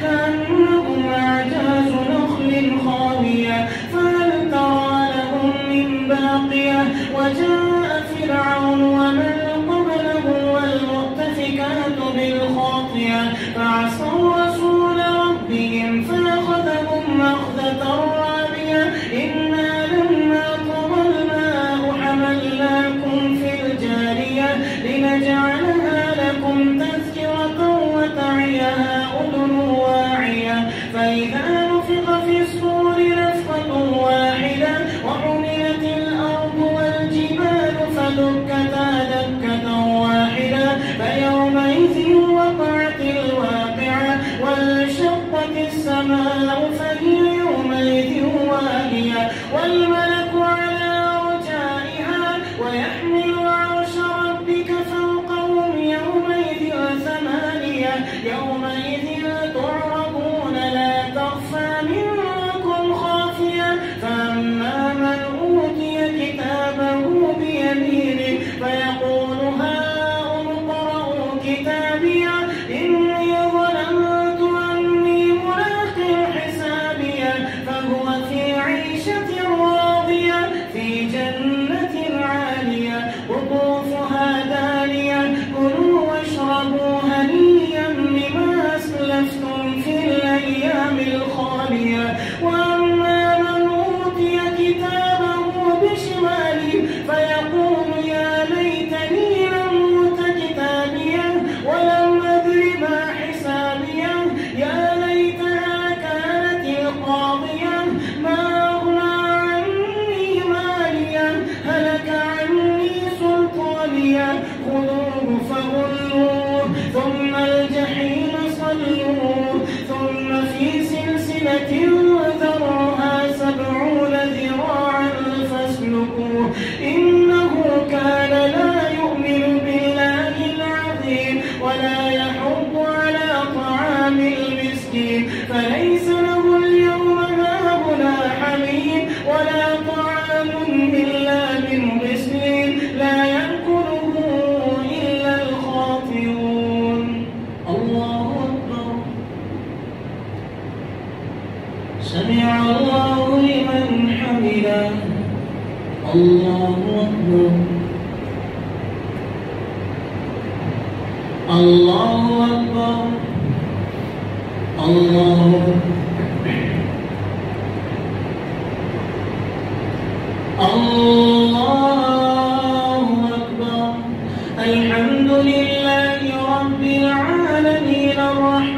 gần كتابيه إني ظننت أني ملاق حسابية فهو في عيشة راضية في جنة عالية قطوفها دانية كلوا واشربوا هنيئا بما أسلفتم في الأيام الخالية. وأما سلطانيا خذوه فغلوه ثم الجحيم صلوه ثم في سلسلة ذرعها سبعون ذراعا فاسلكوه. إنه كان لا يؤمن بالله العظيم ولا يحض على طعام المسكين. فليس الله أكبر الله أكبر الله الله أكبر الحمد لله رب العالمين الرحمن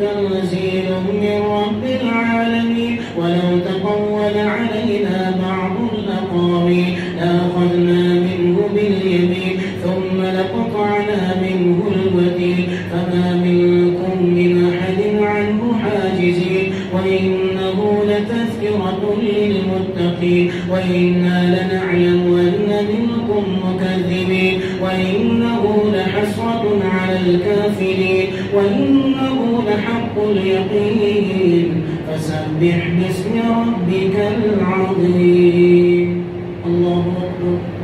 تنزيل من رب العالمين. ولو تقول علينا بعض الأقاويل لأخذنا منه باليمين ثم لقطعنا منه الوتين. فما للمتقين. وإنا لنعلم أن منكم مكذبين. وإنه لحسرة على الكافرين. وإنه لحق اليقين. فسبح باسم ربك العظيم. الله أكبر.